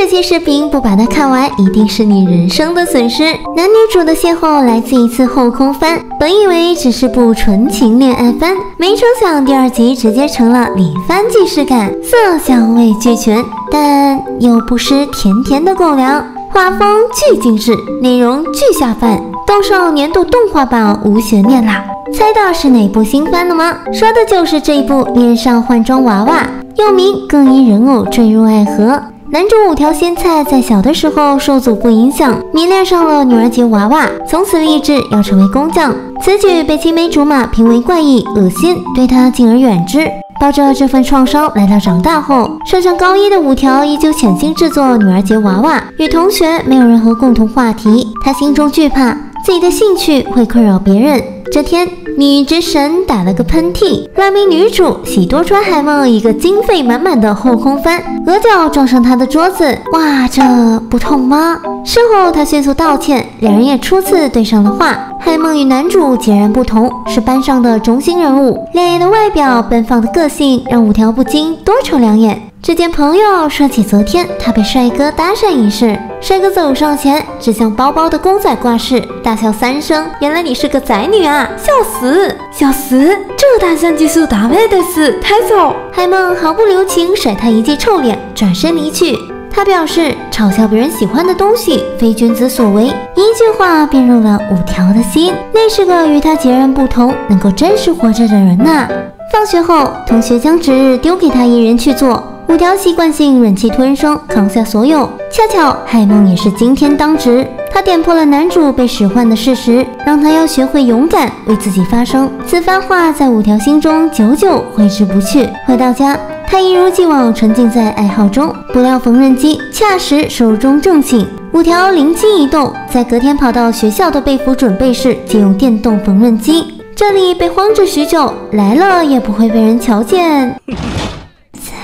这期视频不把它看完，一定是你人生的损失。男女主的邂逅来自一次后空翻，本以为只是部纯情恋爱番，没成想第二集直接成了李番既视感，色香味俱全，但又不失甜甜的狗粮。画风巨精致，内容巨下饭，动上年度动画榜无悬念啦！猜到是哪部新番了吗？说的就是这一部《恋上换装娃娃》，又名《更衣人偶坠入爱河》。男主五条仙菜在小的时候受祖父影响，迷恋上了女儿节娃娃，从此立志要成为工匠。此举被青梅竹马评为怪异、恶心，对他敬而远之。抱着这份创伤来到长大后，上上高一的五条依旧潜心制作女儿节娃娃，与同学没有任何共同话题。他心中惧怕自己的兴趣会困扰别人。这天，女之神打了个喷嚏，让名女主喜多川海梦一个经费满满的后空翻，额角撞上他的桌子。哇，这不痛吗？事后他迅速道歉，两人也初次对上了话。海梦与男主截然不同，是班上的中心人物，亮眼的外表、奔放的个性让五条不禁多瞅两眼。只见朋友说起昨天他被帅哥搭讪一事，帅哥走上前，指向包包的公仔挂饰，大笑三声：“原来你是个宅女啊！笑死，笑死！这大相技术达美的是太走。海梦毫不留情甩他一记臭脸，转身离去。他表示，嘲笑别人喜欢的东西非君子所为，一句话便入了五条的心。那是个与他截然不同、能够真实活着的人呐。放学后，同学将值日丢给他一人去做。五条习惯性忍气吞声，扛下所有。恰巧海梦也是今天当值，他点破了男主被使唤的事实，让他要学会勇敢，为自己发声。此番话在五条心中久久挥之不去。回到家，他一如既往沉浸在爱好中。不料缝纫机恰时手中正寝，五条灵机一动，在隔天跑到学校的备服准备室借用电动缝纫机。这里被荒置许久，来了也不会被人瞧见。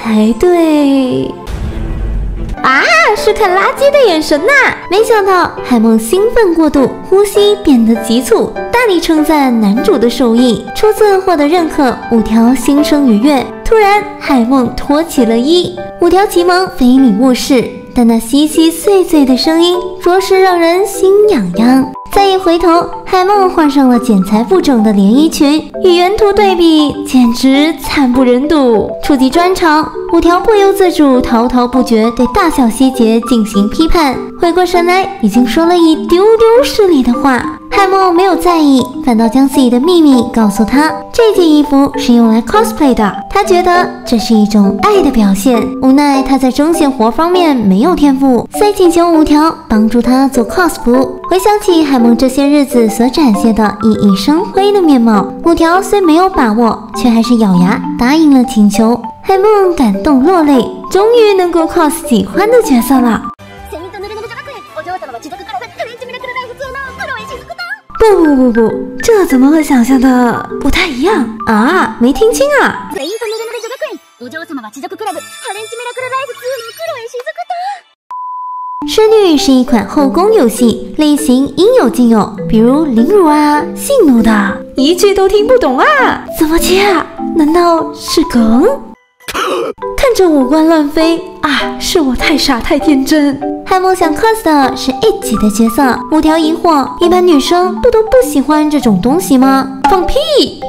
才对啊！是看垃圾的眼神呐！没想到海梦兴奋过度，呼吸变得急促，大力称赞男主的手艺。初次获得认可，五条心生愉悦。突然，海梦脱起了衣，五条急忙非礼勿视，但那稀稀碎碎的声音，着实让人心痒痒。再一回头，海梦换上了剪裁不整的连衣裙，与原图对比，简直惨不忍睹。触及专场，五条不由自主滔滔不绝，对大小细节进行批判。回过神来，已经说了一丢丢失礼的话。海梦没有在意，反倒将自己的秘密告诉他：这件衣服是用来 cosplay 的。他觉得这是一种爱的表现。无奈他在针线活方面没有天赋，遂请求五条帮助他做 cos 服。回想起海梦这些日子所展现的熠熠生辉的面貌，五条虽没有把握，却还是咬牙答应了请求。海梦感动落泪，终于能够 cos 喜欢的角色了。不不不不，这怎么和想象的不太一样啊？没听清啊！侍女是一款后宫游戏，类型应有尽有，比如凌辱啊、性奴的，一句都听不懂啊！怎么接啊？难道是梗？看着五官乱飞啊！是我太傻太天真。还梦想 cos 的是一级的角色。五条疑惑：一般女生不都不喜欢这种东西吗？放屁！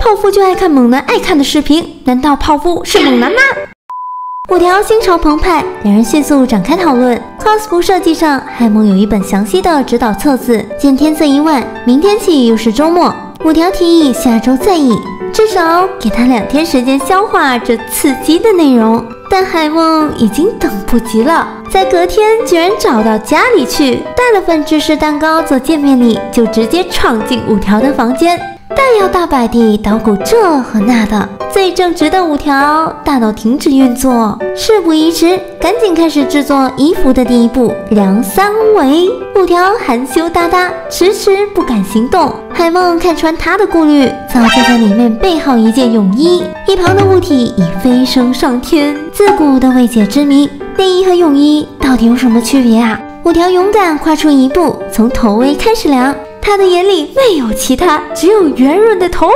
泡芙就爱看猛男爱看的视频，难道泡芙是猛男吗？五条心潮澎湃，两人迅速展开讨论。cos 服设计上，海梦有一本详细的指导册子。见天色已晚，明天起又是周末，五条提议下周再议。至少给他两天时间消化这刺激的内容，但海梦已经等不及了，在隔天居然找到家里去，带了份芝士蛋糕做见面礼，就直接闯进五条的房间，大摇大摆地捣鼓这和那的。最正直的五条大脑停止运作，事不宜迟，赶紧开始制作衣服的第一步量三围。五条含羞答答，迟迟不敢行动。海梦看穿他的顾虑，早就在里面备好一件泳衣。一旁的物体已飞升上天，自古的未解之谜：内衣和泳衣到底有什么区别啊？五条勇敢跨出一步，从头围开始量。他的眼里没有其他，只有圆润的头。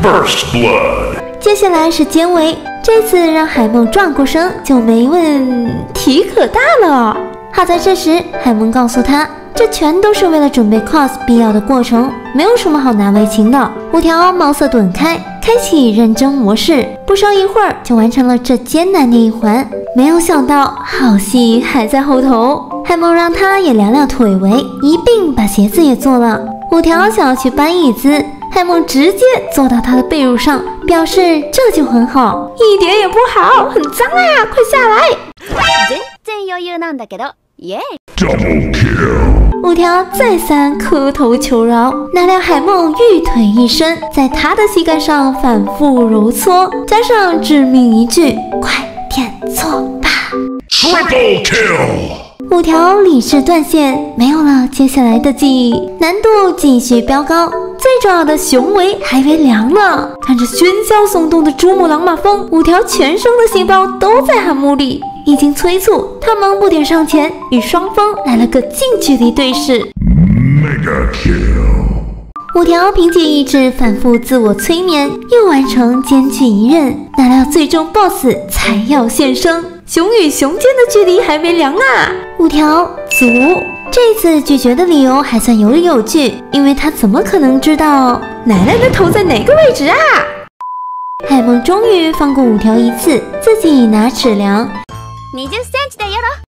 First blood。接下来是肩围，这次让海梦转过身就没问题可大了。好在这时海梦告诉他，这全都是为了准备 cos 必要的过程，没有什么好难为情的。五条茅塞顿开，开启认真模式，不稍一会儿就完成了这艰难的一环。没有想到好戏还在后头，海梦让他也量量腿围，一并把鞋子也做了。五条想要去搬椅子。海梦直接坐到他的被褥上，表示这就很好，一点也不好，很脏啊！快下来！五条再三磕头求饶，哪料海梦玉腿一伸，在他的膝盖上反复揉搓，加上致命一句：“快点做吧。” Triple kill。五条理智断线，没有了接下来的记忆，难度继续飙高。最重要的雄围还没凉呢。看着喧嚣耸动的珠穆朗玛峰，五条全身的细胞都在喊目力，一经催促他忙不点上前，与双峰来了个近距离对视。Mega kill。五条凭借意志反复自我催眠，又完成艰巨一任。哪料最终 BOSS 才要现身。熊与熊间的距离还没量啊！五条足，这次拒绝的理由还算有理有据，因为他怎么可能知道奶奶的头在哪个位置啊？海梦终于放过五条一次，自己拿尺量。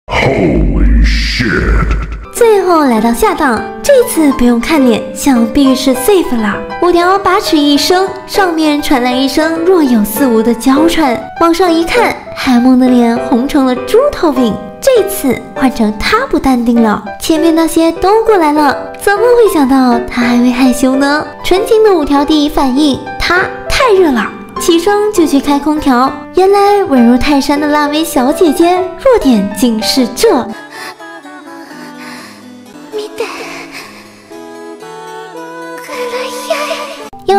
Holy shit！最后来到下档，这次不用看脸，想必是 safe 了。五条把尺一伸，上面传来一声若有似无的娇喘。往上一看，海梦的脸红成了猪头饼。这次换成他不淡定了，前面那些都过来了，怎么会想到他还会害羞呢？纯情的五条第一反应，他太热了，起身就去开空调。原来稳如泰山的辣妹小姐姐，弱点竟是这。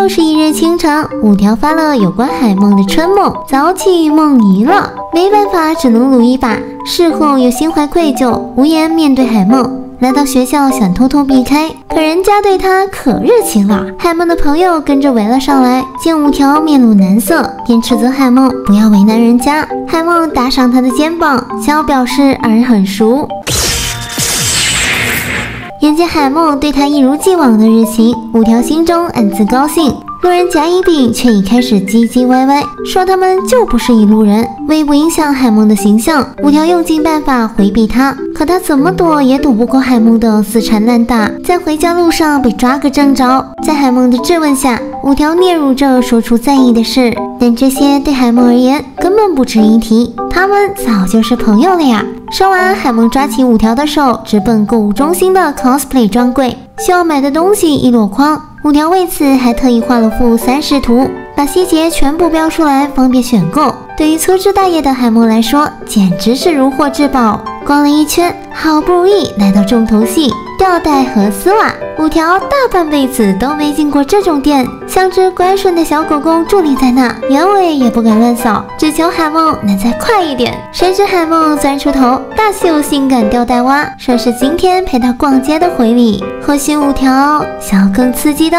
又是一日清晨，五条发了有关海梦的春梦，早起梦遗了，没办法，只能撸一把。事后又心怀愧疚，无颜面对海梦。来到学校想偷偷避开，可人家对他可热情了。海梦的朋友跟着围了上来，见五条面露难色，便斥责海梦不要为难人家。海梦搭上他的肩膀，想要表示二人很熟。眼见海梦对他一如既往的热情，五条心中暗自高兴。路人甲乙丙却已开始唧唧歪歪，说他们就不是一路人。为不影响海梦的形象，五条用尽办法回避他，可他怎么躲也躲不过海梦的死缠烂打。在回家路上被抓个正着，在海梦的质问下，五条嗫嚅着说出在意的事，但这些对海梦而言根本不值一提，他们早就是朋友了呀。说完，海梦抓起五条的手，直奔购物中心的 cosplay 专柜，需要买的东西一箩筐。五条为此还特意画了幅三视图，把细节全部标出来，方便选购。对于粗枝大叶的海梦来说，简直是如获至宝。逛了一圈，好不容易来到重头戏——吊带和丝袜。五条大半辈子都没进过这种店，像只乖顺的小狗狗伫立在那，眼尾也不敢乱扫，只求海梦能再快一点。谁知海梦钻出头，大秀性感吊带袜，说是今天陪他逛街的回礼。或许五条想要更刺激的。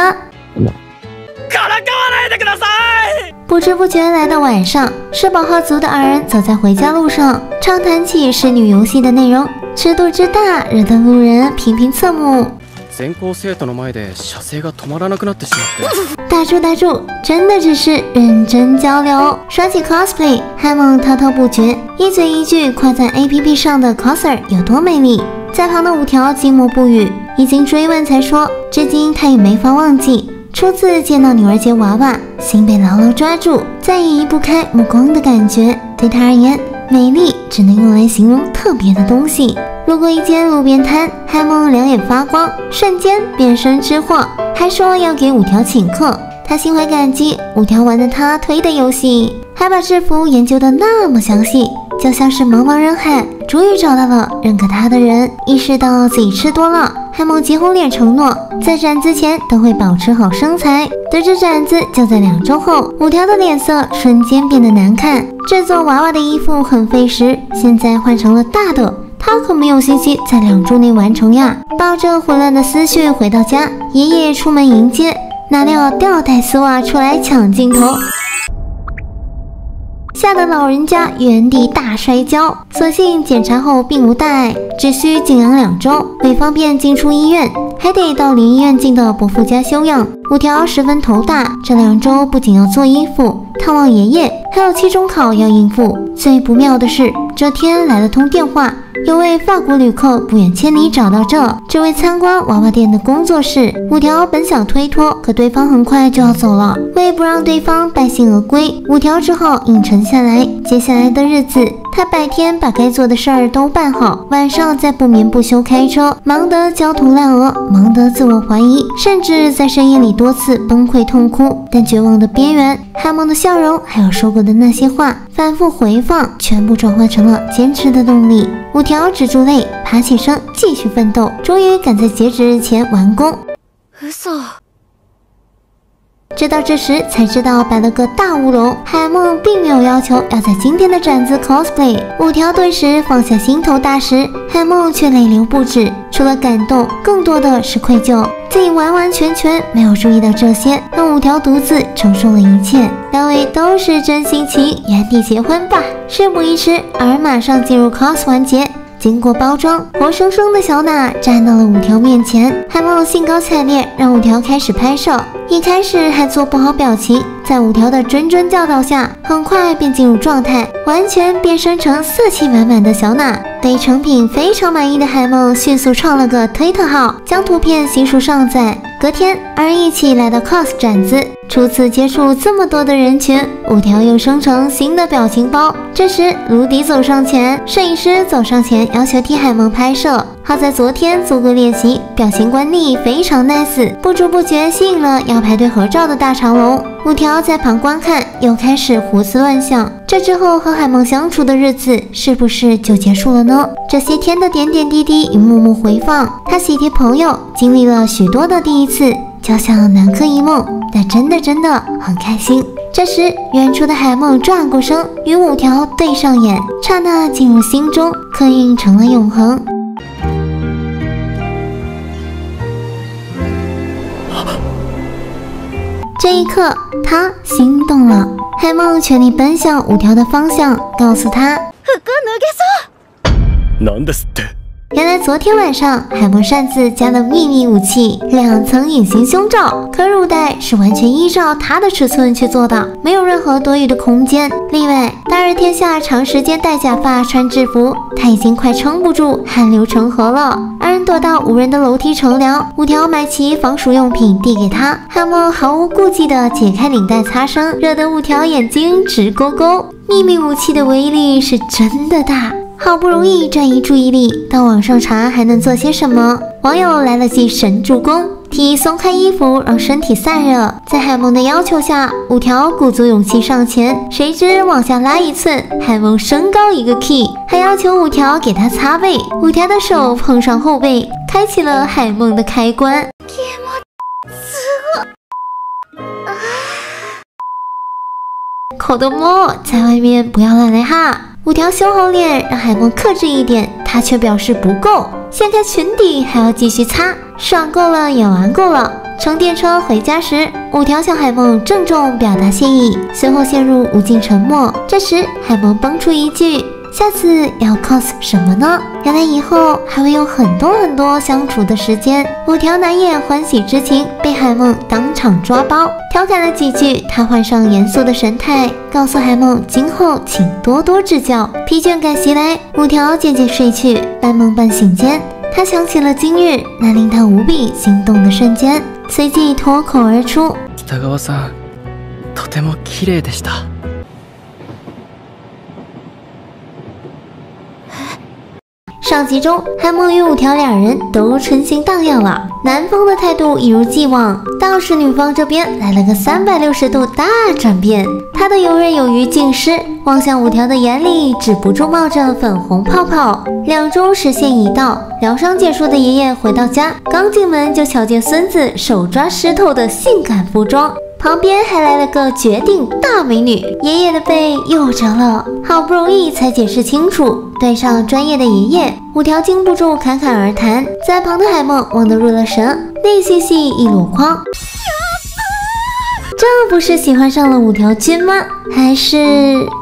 不知不觉来到晚上，吃饱喝足的二人走在回家路上，畅谈起侍女游戏的内容，尺度之大，惹得路人频频侧目。打住打住，真的只是认真交流。说起 cosplay，海梦滔滔不绝，一嘴一句夸赞 APP 上的 coser 有多美丽，在旁的五条静默不语，一经追问才说，至今他也没法忘记。初次见到女儿节娃娃，心被牢牢抓住，再也移不开目光的感觉。对他而言，美丽只能用来形容特别的东西。路过一间路边摊，海梦两眼发光，瞬间变身吃货，还说要给五条请客。他心怀感激，五条玩的他推的游戏，还把制服研究的那么详细，就像是茫茫人海，终于找到了认可他的人。意识到自己吃多了。海梦急红脸承诺，在展之前都会保持好身材。得知展子就在两周后，五条的脸色瞬间变得难看。制作娃娃的衣服很费时，现在换成了大的，他可没有信心在两周内完成呀。抱着混乱的思绪回到家，爷爷出门迎接，哪料吊带丝袜出来抢镜头。吓得老人家原地大摔跤。所幸检查后并无大碍，只需静养两周。为方便进出医院，还得到离医院近的伯父家休养。五条十分头大，这两周不仅要做衣服、探望爷爷，还有期中考要应付。最不妙的是，这天来了通电话。有位法国旅客不远千里找到这，只为参观娃娃店的工作室。五条本想推脱，可对方很快就要走了，为不让对方败兴而归，五条只好应承下来。接下来的日子，他白天把该做的事儿都办好，晚上再不眠不休开车，忙得焦头烂额，忙得自我怀疑，甚至在深夜里多次崩溃痛哭。但绝望的边缘，海梦的笑容，还有说过的那些话，反复回放，全部转化成了坚持的动力。五条止住泪，爬起身，继续奋斗，终于赶在截止日前完工。直到这时才知道摆了个大乌龙，海梦并没有要求要在今天的展子 cosplay。五条顿时放下心头大石，海梦却泪流不止。除了感动，更多的是愧疚，自己完完全全没有注意到这些，让五条独自承受了一切。两位都是真性情，原地结婚吧。事不宜迟，而马上进入 cos 环节。经过包装，活生生的小娜站到了五条面前。海梦兴高采烈，让五条开始拍摄。一开始还做不好表情，在五条的谆谆教导下，很快便进入状态，完全变身成色气满满的小娜。对成品非常满意的海梦，迅速创了个推特号，将图片悉数上载。隔天，二人一起来到 cos 展子。初次接触这么多的人群，五条又生成新的表情包。这时，卢迪走上前，摄影师走上前要求替海梦拍摄。好在昨天做过练习，表情管理非常 nice，不知不觉吸引了要排队合照的大长龙。五条在旁观看，又开始胡思乱想：这之后和海梦相处的日子是不是就结束了呢？这些天的点点滴滴一幕幕回放，他喜提朋友，经历了许多的第一次。就像南柯一梦，但真的真的很开心。这时，远处的海梦转过身，与五条对上眼，刹那进入心中，刻印成了永恒。这一刻，他心动了。海梦全力奔向五条的方向，告诉他：“ 原来昨天晚上海默擅自加了秘密武器——两层隐形胸罩，可乳带是完全依照他的尺寸去做的，没有任何多余的空间。另外，大热天下长时间戴假发穿制服，他已经快撑不住，汗流成河了。二人躲到无人的楼梯乘凉，五条买齐防暑用品递给他，海默毫无顾忌地解开领带擦身，惹得五条眼睛直勾勾。秘密武器的威力是真的大。好不容易转移注意力，到网上查还能做些什么？网友来了记神助攻，提议松开衣服让身体散热。在海梦的要求下，五条鼓足勇气上前，谁知往下拉一寸，海梦升高一个 key，还要求五条给他擦背。五条的手碰上后背，开启了海梦的开关。口的摸，在外面不要乱来哈。五条羞红脸，让海梦克制一点，他却表示不够，掀开裙底还要继续擦，爽够了也玩够了。乘电车回家时，五条向海梦郑重表达谢意，随后陷入无尽沉默。这时，海梦蹦出一句。下次要 cos 什么呢？原来以后还会有很多很多相处的时间。五条难掩欢喜之情，被海梦当场抓包，调侃了几句。他换上严肃的神态，告诉海梦今后请多多指教。疲倦感袭来，五条渐渐睡去。半梦半醒间，他想起了今日那令他无比心动的瞬间，随即脱口而出：“北川さん、とても綺麗でした。” 上集中，海梦与五条两人都春心荡漾了，男方的态度一如既往，倒是女方这边来了个三百六十度大转变，她的游刃有余尽失，望向五条的眼里止不住冒着粉红泡泡。两周时限已到，疗伤结束的爷爷回到家，刚进门就瞧见孙子手抓石头的性感服装。旁边还来了个绝顶大美女，爷爷的背又折了，好不容易才解释清楚。对上专业的爷爷，五条经不住侃侃而谈，在旁的海梦望得入了神，内细细一箩筐。这不是喜欢上了五条君吗？还是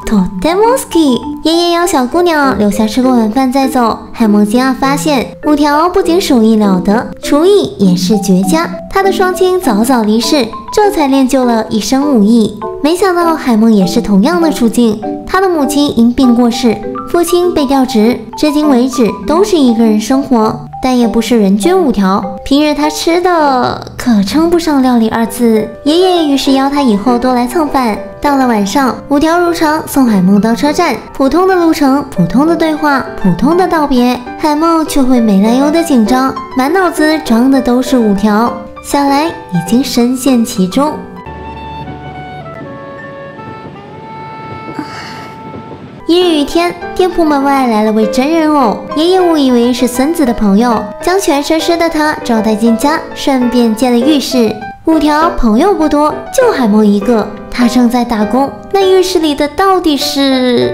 Totemoski？爷爷要小姑娘留下吃过晚饭再走。海梦惊讶发现，五条不仅手艺了得，厨艺也是绝佳。他的双亲早早离世，这才练就了一身武艺。没想到海梦也是同样的处境，他的母亲因病过世，父亲被调职，至今为止都是一个人生活。但也不是人均五条，平日他吃的可称不上料理二字。爷爷于是邀他以后多来蹭饭。到了晚上，五条如常送海梦到车站，普通的路程，普通的对话，普通的道别，海梦却会没来由的紧张，满脑子装的都是五条。想来已经深陷其中。一日雨天，店铺门外来了位真人偶，爷爷误以为是孙子的朋友，将全身湿的他招待进家，顺便借了浴室。五条朋友不多，就海梦一个，他正在打工。那浴室里的到底是？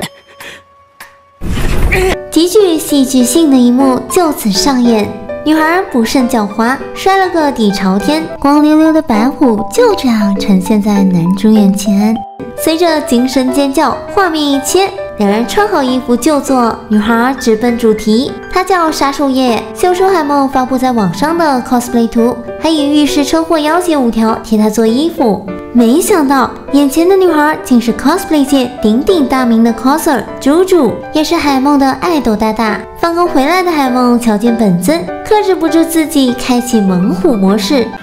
极具戏剧性的一幕就此上演，女孩不慎狡猾，摔了个底朝天，光溜溜的白虎就这样呈现在男主眼前。随着惊声尖叫，画面一切。两人穿好衣服就坐，女孩直奔主题。她叫杀树叶，秀出海梦发布在网上的 cosplay 图，还以浴室车祸要挟五条替她做衣服。没想到眼前的女孩竟是 cosplay 界鼎鼎大名的 coser 猪猪，也是海梦的爱豆大大。放工回来的海梦瞧见本尊，克制不住自己，开启猛虎模式。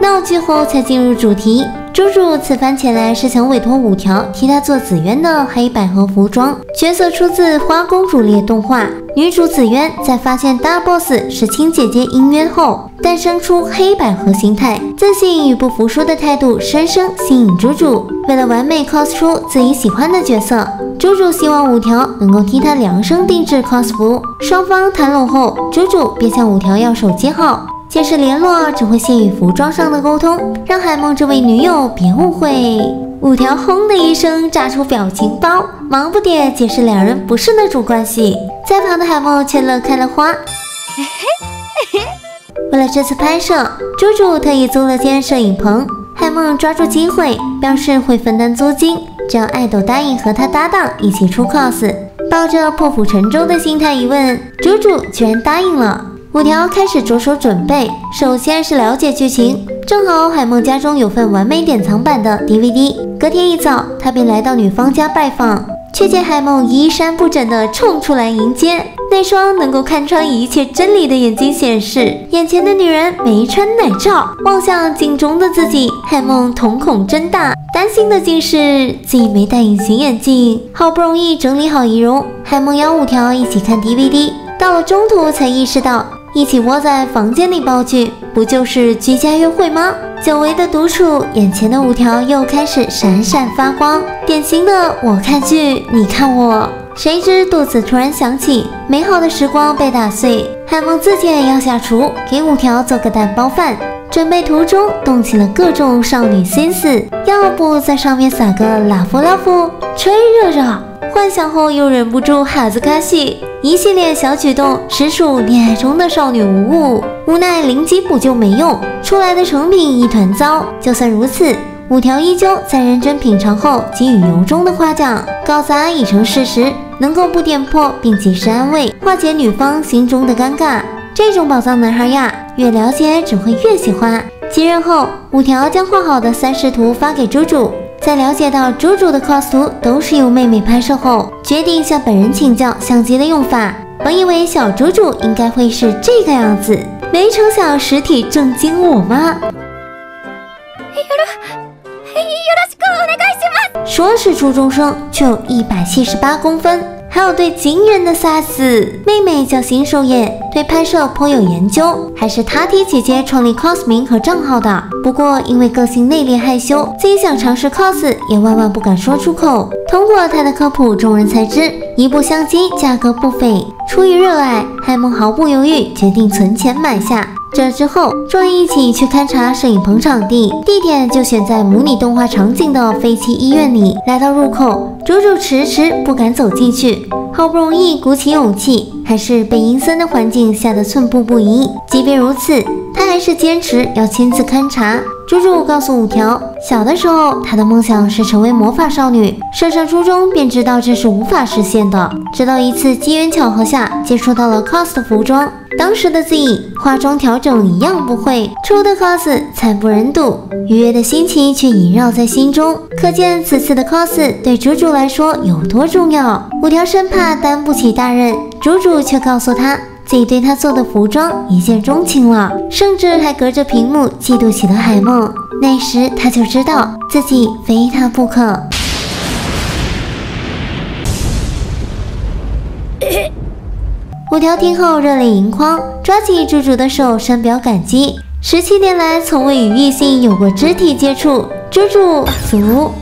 闹剧后才进入主题。猪猪此番前来是想委托五条替他做紫渊的黑百合服装，角色出自《花公主列》动画。女主紫渊在发现大 boss 是亲姐姐音渊后，诞生出黑百合形态，自信与不服输的态度深深吸引猪猪。为了完美 cos 出自己喜欢的角色，猪猪希望五条能够替他量身定制 cos 服。双方谈拢后，猪猪便向五条要手机号。解释联络只会限于服装上的沟通，让海梦这位女友别误会。五条轰的一声炸出表情包，忙不迭解释两人不是那种关系。在旁的海梦却乐开了花。为了这次拍摄，猪猪特意租了间摄影棚。海梦抓住机会表示会分担租金，只要爱豆答应和他搭档一起出 cos。抱着破釜沉舟的心态一问，猪猪居然答应了。五条开始着手准备，首先是了解剧情。正好海梦家中有份完美典藏版的 DVD。隔天一早，他便来到女方家拜访，却见海梦衣衫不整的冲出来迎接。那双能够看穿一切真理的眼睛显示，眼前的女人没穿奶罩。望向镜中的自己，海梦瞳孔睁大，担心的竟是自己没戴隐形眼镜。好不容易整理好仪容，海梦邀五条一起看 DVD。到了中途才意识到。一起窝在房间里煲剧，不就是居家约会吗？久违的独处，眼前的五条又开始闪闪发光，典型的我看剧，你看我。谁知肚子突然响起，美好的时光被打碎。海梦自荐要下厨，给五条做个蛋包饭。准备途中动起了各种少女心思，要不在上面撒个拉夫拉夫，吹热热。幻想后又忍不住哈子卡西，一系列小举动实属恋爱中的少女无误。无奈灵机补救没用，出来的成品一团糟。就算如此，五条依旧在认真品尝后给予由衷的夸奖。告杂已成事实，能够不点破并及时安慰，化解女方心中的尴尬。这种宝藏男孩呀，越了解只会越喜欢。几日后，五条将画好的三视图发给猪猪。在了解到猪猪的 cos 图都是由妹妹拍摄后，决定向本人请教相机的用法。本以为小猪猪应该会是这个样子，没成想实体震惊我妈？说是初中生，却有一百七十八公分。还有对惊人的 size，妹妹叫新手眼，对拍摄颇有研究，还是她替姐姐创立 cos 名和账号的。不过因为个性内敛害羞，自己想尝试 cos 也万万不敢说出口。通过她的科普，众人才知一部相机价格不菲。出于热爱，海梦毫不犹豫决定存钱买下。这之后，众人一起去勘察摄影棚场地，地点就选在模拟动画场景的废弃医院里。来到入口，主主迟迟不敢走进去。好不容易鼓起勇气，还是被阴森的环境吓得寸步不移。即便如此，他还是坚持要亲自勘察。主主告诉五条，小的时候她的梦想是成为魔法少女，上上初中便知道这是无法实现的。直到一次机缘巧合下，接触到了 cos 的服装，当时的自己化妆调整一样不会，出的 cos 惨不忍睹，愉悦的心情却萦绕在心中。可见此次的 cos 对猪猪来说有多重要。五条生怕担不起大任，猪猪却告诉他。自己对他做的服装一见钟情了，甚至还隔着屏幕嫉妒起了海梦。那时他就知道自己非他不可。五条听后热泪盈眶，抓起猪猪的手深表感激。十七年来从未与异性有过肢体接触，猪猪足。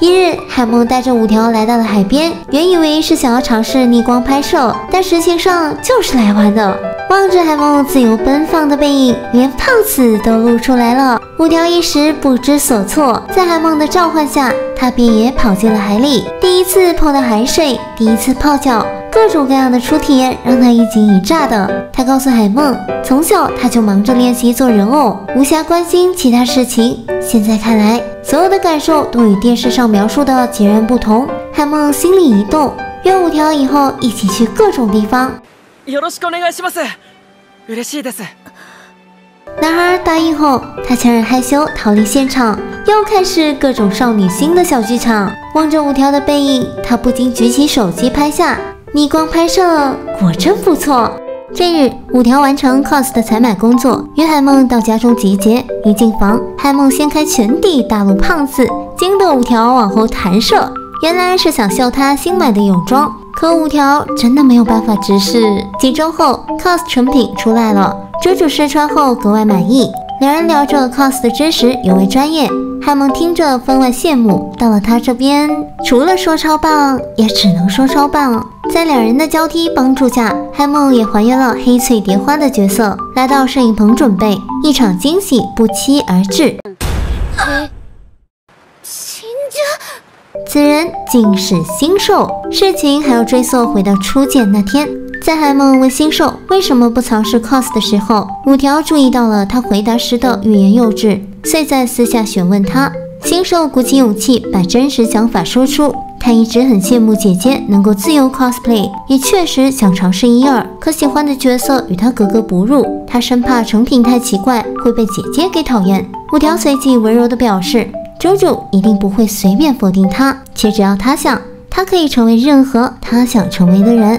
一日，海梦带着五条来到了海边，原以为是想要尝试逆光拍摄，但实际上就是来玩的。望着海梦自由奔放的背影，连胖子都露出来了。五条一时不知所措，在海梦的召唤下，他便也跑进了海里。第一次碰到海水，第一次泡脚。各种各样的初体验让他一惊一乍的。他告诉海梦，从小他就忙着练习做人偶，无暇关心其他事情。现在看来，所有的感受都与电视上描述的截然不同。海梦心里一动，约五条以后一起去各种地方。よろしくお願いします。嬉しいです。男孩答应后，他强忍害羞逃离现场，又开始各种少女心的小剧场。望着五条的背影，他不禁举起手机拍下。 逆光拍摄果真不错。这日，五条完成 cos 的采买工作，约海梦到家中集结。一进房，海梦掀开全底大露胖子，惊得五条往后弹射。原来是想秀他新买的泳装，可五条真的没有办法直视。几周后，cos 成品出来了，猪猪试穿后格外满意。两人聊着 cos 的知识，尤为专业。海梦听着分外羡慕。到了他这边，除了说超棒，也只能说超棒。在两人的交替帮助下，海梦也还原了黑翠蝶花的角色，来到摄影棚准备一场惊喜不期而至。此人竟是星兽。事情还要追溯回到初见那天，在海梦问星兽为什么不尝试 cos 的时候，五条注意到了他回答时的欲言又止，遂在私下询问他。星兽鼓起勇气把真实想法说出。他一直很羡慕姐姐能够自由 cosplay，也确实想尝试一二，可喜欢的角色与他格格不入，他生怕成品太奇怪会被姐姐给讨厌。五条随即温柔地表示，周周一定不会随便否定他，且只要他想，他可以成为任何他想成为的人。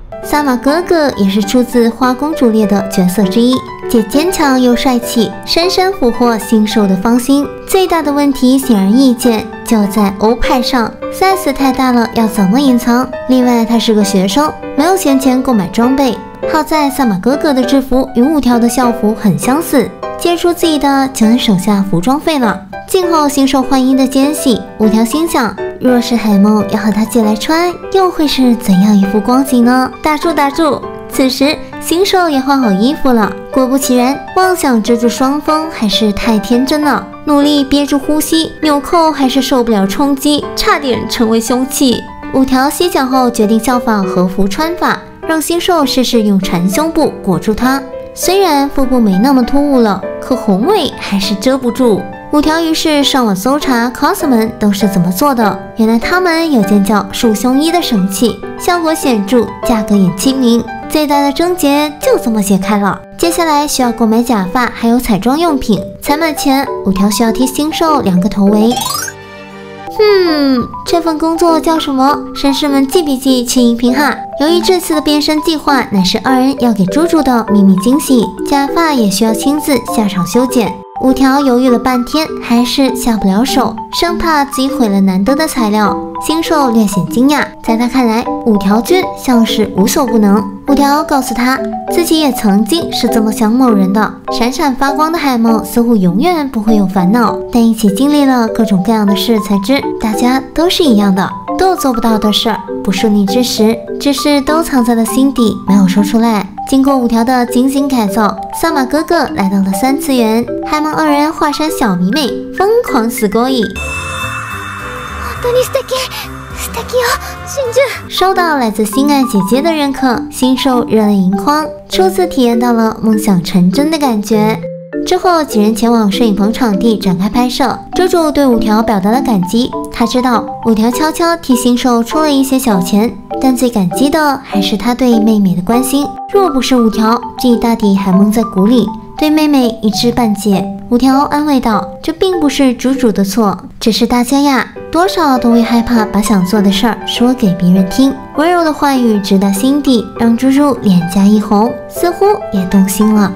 萨马哥哥也是出自花公主列的角色之一，既坚强又帅气，深深俘获新手的芳心。最大的问题显而易见，就在欧派上，size 太大了，要怎么隐藏？另外，他是个学生，没有闲钱购买装备。好在萨马哥哥的制服与五条的校服很相似，借出自己的就能省下服装费了。静候新手换衣的间隙，五条心想。若是海梦要和他借来穿，又会是怎样一副光景呢？打住打住！此时新手也换好衣服了。果不其然，妄想遮住双峰还是太天真了。努力憋住呼吸，纽扣还是受不了冲击，差点成为凶器。五条洗脚后，决定效仿和服穿法，让新手试试用缠胸布裹住它。虽然腹部没那么突兀了，可宏伟还是遮不住。五条于是上网搜查 cos 们都是怎么做的，原来他们有件叫束胸衣的神器，效果显著，价格也亲民。最大的症结就这么解开了。接下来需要购买假发，还有彩妆用品。采买前，五条需要替新兽量个头围。嗯，这份工作叫什么？绅士们记笔记，去荧屏哈。由于这次的变身计划乃是二人要给猪猪的秘密惊喜，假发也需要亲自下场修剪。五条犹豫了半天，还是下不了手，生怕自己毁了难得的材料。新兽略显惊讶，在他看来，五条君像是无所不能。五条告诉他，自己也曾经是这么想某人的。闪闪发光的海梦似乎永远不会有烦恼，但一起经历了各种各样的事，才知大家都是一样的。都有做不到的事儿，不顺利之时，只是都藏在了心底，没有说出来。经过五条的精心改造，萨玛哥哥来到了三次元，海梦二人化身小迷妹，疯狂死勾引。收到来自心爱姐姐的认可，新手热泪盈眶，初次体验到了梦想成真的感觉。之后，几人前往摄影棚场地展开拍摄。猪猪对五条表达了感激，他知道五条悄悄替新手出了一些小钱，但最感激的还是他对妹妹的关心。若不是五条，这大抵还蒙在鼓里，对妹妹一知半解。五条安慰道：“这并不是猪猪的错，只是大家呀，多少都会害怕把想做的事儿说给别人听。”温柔的话语直达心底，让猪猪脸颊一红，似乎也动心了。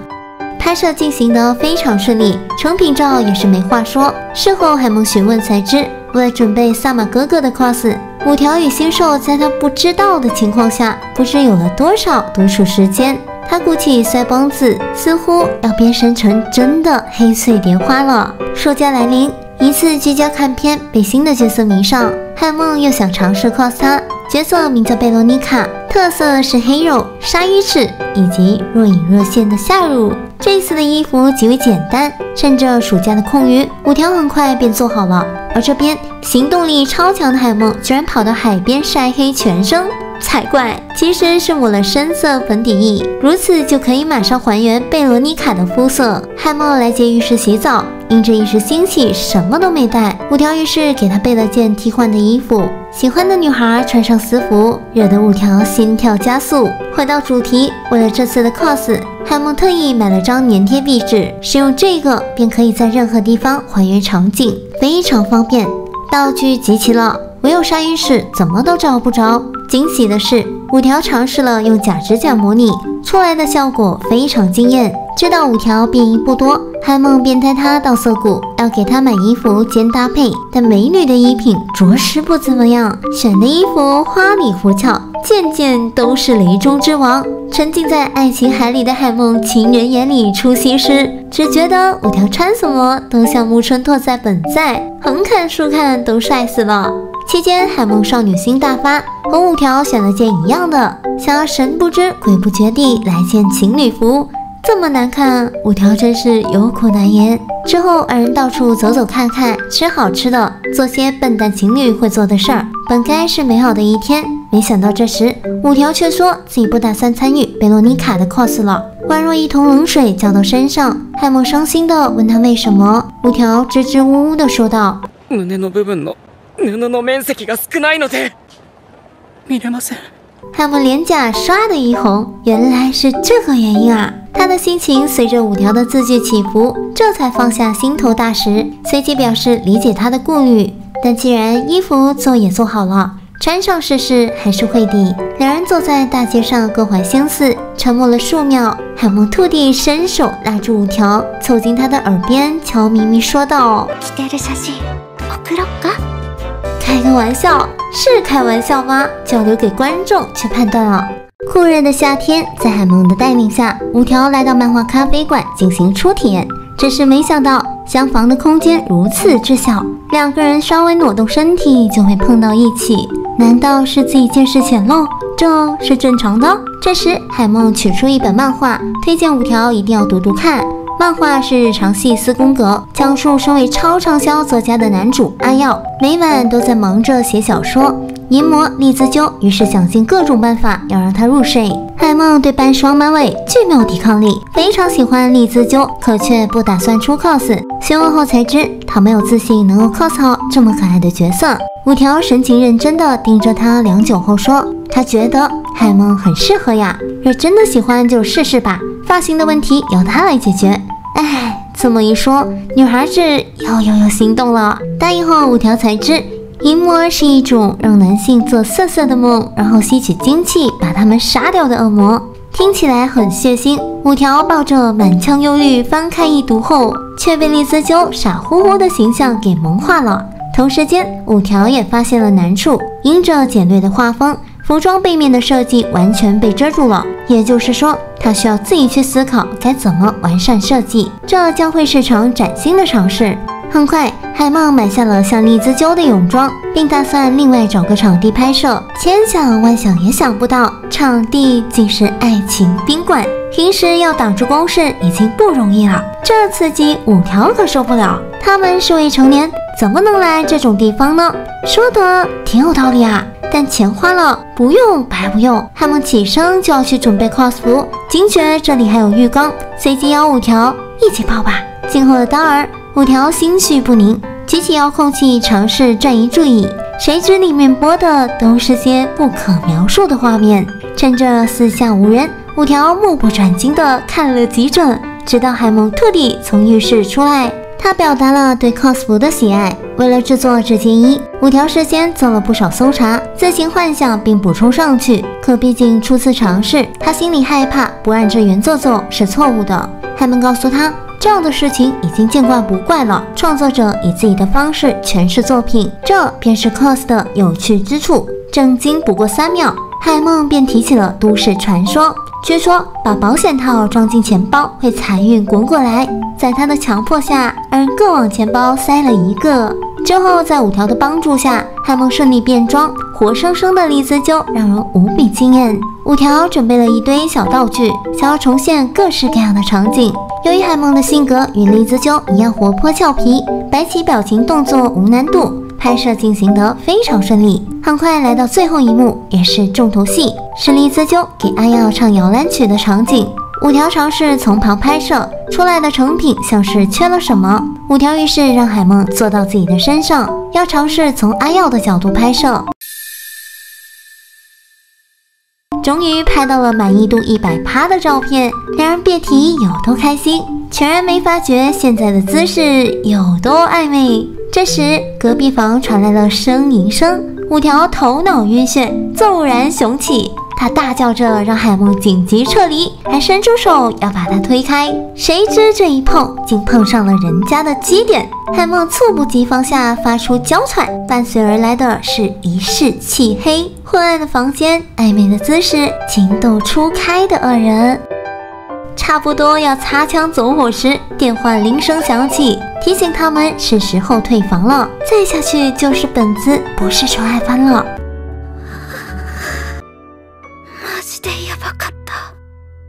拍摄进行得非常顺利，成品照也是没话说。事后海梦询问才知，为了准备萨玛哥哥的 cos，五条与星兽在他不知道的情况下，不知有了多少独处时间。他鼓起腮帮子，似乎要变身成真的黑翠莲花了。暑假来临，一次居家看片，被新的角色迷上，海梦又想尝试 cos 他。角色名叫贝罗妮卡，特色是黑肉、鲨鱼齿以及若隐若现的下乳。这次的衣服极为简单，趁着暑假的空余，五条很快便做好了。而这边行动力超强的海梦居然跑到海边晒黑全身，才怪！其实是抹了深色粉底液，如此就可以马上还原贝罗妮卡的肤色。海梦来接浴室洗澡，因这一时兴起什么都没带，五条于是给他备了件替换的衣服。喜欢的女孩穿上私服，惹得五条心跳加速。回到主题，为了这次的 cos，海梦特意买了张粘贴壁纸，使用这个便可以在任何地方还原场景，非常方便。道具集齐了，唯有鲨鱼齿怎么都找不着。惊喜的是，五条尝试了用假指甲模拟，出来的效果非常惊艳。知道五条变异不多。海梦便带她到涩谷，要给她买衣服兼搭配，但美女的衣品着实不怎么样，选的衣服花里胡俏，件件都是雷中之王。沉浸在爱情海里的海梦，情人眼里出西施，只觉得五条穿什么都像木村拓哉本在，横看竖看都帅死了。期间，海梦少女心大发，和五条选了件一样的，想要神不知鬼不觉地来件情侣服。这么难看，五条真是有苦难言。之后，二人到处走走看看，吃好吃的，做些笨蛋情侣会做的事儿。本该是美好的一天，没想到这时，五条却说自己不打算参与贝洛妮卡的 cos 了。宛若一桶冷水浇到身上，海梦伤心的问他为什么。五条支支吾吾的说道：“胸の部分の布の面積が少ないので見れません。”海梦脸颊唰的一红，原来是这个原因啊！他的心情随着五条的字句起伏，这才放下心头大石，随即表示理解他的顾虑。但既然衣服做也做好了，穿上试试还是会的。两人坐在大街上，各怀心思，沉默了数秒。海梦兔地伸手拉住五条，凑近他的耳边，悄咪咪说道：“ 开玩笑，是开玩笑吗？就留给观众去判断了。”酷热的夏天，在海梦的带领下，五条来到漫画咖啡馆进行初体验。只是没想到，厢房的空间如此之小，两个人稍微挪动身体就会碰到一起。难道是自己见识浅陋？这是正常的。这时，海梦取出一本漫画，推荐五条一定要读读看。漫画是日常细思宫格，讲述身为超畅销作家的男主阿耀，每晚都在忙着写小说。淫魔丽兹鸠于是想尽各种办法要让他入睡。海梦对扮双马尾巨没有抵抗力，非常喜欢丽兹鸠，可却不打算出 cos。询问后才知，他没有自信能够 cos 好这么可爱的角色。五条神情认真地盯着他良久后说：“他觉得海梦很适合呀，若真的喜欢就试试吧。发型的问题由他来解决。”哎，这么一说，女孩子又又又心动了。答应后，五条才知。淫魔是一种让男性做色色的梦，然后吸取精气把他们杀掉的恶魔，听起来很血腥。五条抱着满腔忧虑翻开一读后，却被丽兹鸠傻乎乎的形象给萌化了。同时间，五条也发现了难处，因着简略的画风，服装背面的设计完全被遮住了。也就是说，他需要自己去思考该怎么完善设计，这将会是场崭新的尝试。很快，海梦买下了像丽兹鸠的泳装，并打算另外找个场地拍摄。千想万想也想不到，场地竟是爱情宾馆。平时要挡住公事已经不容易了，这刺激五条可受不了。他们是未成年，怎么能来这种地方呢？说的挺有道理啊，但钱花了不用白不用。海梦起身就要去准备 cos 服，惊觉这里还有浴缸，随即邀五条一起泡吧。静候的当儿。五条心绪不宁，举起遥控器尝试转移注意，谁知里面播的都是些不可描述的画面。趁着四下无人，五条目不转睛地看了几准，直到海梦特地从浴室出来，他表达了对 cos 服的喜爱。为了制作这件衣，五条事先做了不少搜查，自行幻想并补充上去。可毕竟初次尝试，他心里害怕不按着原作做是错误的。海梦告诉他。这样的事情已经见怪不怪了。创作者以自己的方式诠释作品，这便是 cos 的有趣之处。震惊不过三秒，海梦便提起了都市传说，据说把保险套装进钱包会财运滚滚来。在他的强迫下，二人各往钱包塞了一个。之后，在五条的帮助下，海梦顺利变装，活生生的丽兹鸠让人无比惊艳。五条准备了一堆小道具，想要重现各式各样的场景。由于海梦的性格与丽兹鸠一样活泼俏皮，摆起表情动作无难度，拍摄进行得非常顺利。很快来到最后一幕，也是重头戏，是丽兹鸠给阿耀唱摇篮曲的场景。五条尝试从旁拍摄出来的成品像是缺了什么，五条于是让海梦坐到自己的身上，要尝试从阿耀的角度拍摄。终于拍到了满意度一百趴的照片，两人别提有多开心，全然没发觉现在的姿势有多暧昧。这时，隔壁房传来了呻吟声，五条头脑晕眩，骤然雄起。他大叫着让海梦紧急撤离，还伸出手要把他推开。谁知这一碰竟碰上了人家的基点，海梦猝不及防下发出娇喘，伴随而来的是一室漆黑。昏暗的房间，暧昧的姿势，情窦初开的二人，差不多要擦枪走火时，电话铃声响起，提醒他们是时候退房了。再下去就是本子不是纯爱翻了。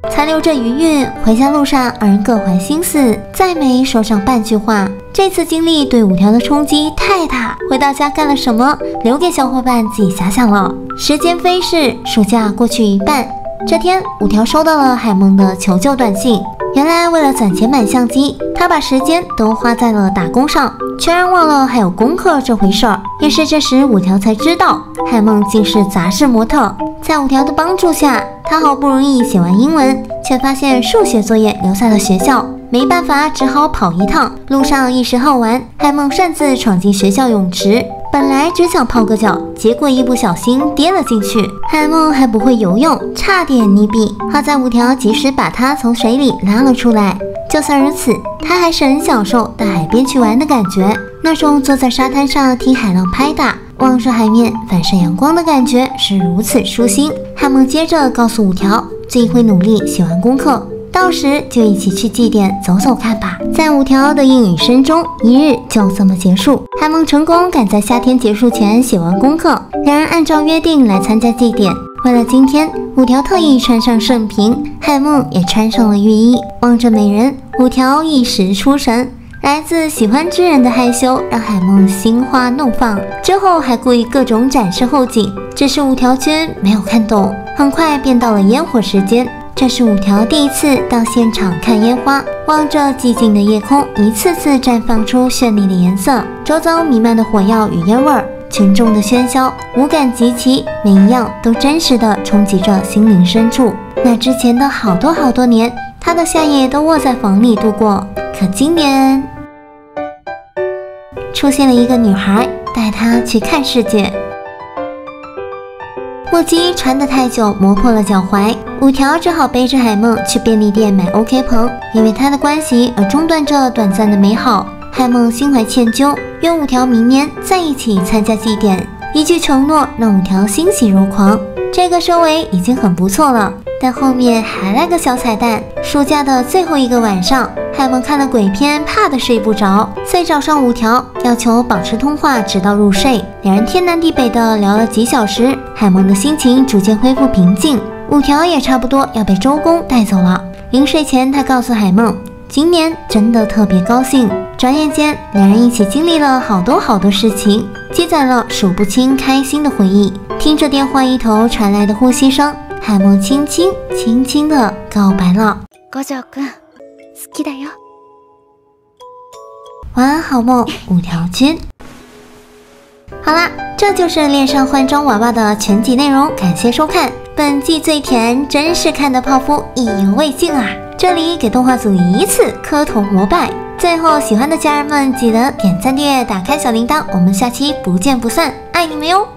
残留着余韵，回家路上二人各怀心思，再没说上半句话。这次经历对五条的冲击太大，回到家干了什么，留给小伙伴自己想想了。时间飞逝，暑假过去一半，这天五条收到了海梦的求救短信。原来为了攒钱买相机，他把时间都花在了打工上，全然忘了还有功课这回事儿。也是这时五条才知道，海梦竟是杂志模特。在五条的帮助下，他好不容易写完英文，却发现数学作业留在了学校，没办法，只好跑一趟。路上一时好玩，海梦擅自闯进学校泳池，本来只想泡个脚，结果一不小心跌了进去。海梦还不会游泳，差点溺毙，好在五条及时把他从水里拉了出来。就算如此，他还是很享受到海边去玩的感觉，那种坐在沙滩上听海浪拍打。望着海面反射阳光的感觉是如此舒心。海梦接着告诉五条，自己会努力写完功课，到时就一起去祭典走走看吧。在五条的应允声中，一日就这么结束。海梦成功赶在夏天结束前写完功课，两人按照约定来参加祭典。为了今天，五条特意穿上圣平，海梦也穿上了浴衣。望着美人，五条一时出神。来自喜欢之人的害羞让海梦心花怒放，之后还故意各种展示后景，只是五条君没有看懂。很快便到了烟火时间，这是五条第一次到现场看烟花，望着寂静的夜空，一次次绽放出绚丽的颜色，周遭弥漫的火药与烟味儿，群众的喧嚣，五感极其，每一样都真实的冲击着心灵深处。那之前的好多好多年，他的夏夜都窝在房里度过，可今年。出现了一个女孩，带他去看世界。墨迹穿得太久，磨破了脚踝，五条只好背着海梦去便利店买 OK 绷，因为他的关系而中断这短暂的美好。海梦心怀歉疚，约五条明年再一起参加祭典。一句承诺让五条欣喜若狂，这个收尾已经很不错了。但后面还来个小彩蛋。暑假的最后一个晚上，海萌看了鬼片，怕的睡不着，再找上五条，要求保持通话直到入睡。两人天南地北的聊了几小时，海萌的心情逐渐恢复平静，五条也差不多要被周公带走了。临睡前，他告诉海梦，今年真的特别高兴。转眼间，两人一起经历了好多好多事情，积攒了数不清开心的回忆。听着电话一头传来的呼吸声，海梦轻轻轻轻的告白了。五条くん、好きだよ。晚安，好梦，五条君。好啦，这就是恋上换装娃娃的全集内容，感谢收看。本季最甜，真是看得泡芙意犹未尽啊！这里给动画组一次磕头膜拜。最后，喜欢的家人们记得点赞、订阅、打开小铃铛，我们下期不见不散，爱你们哟！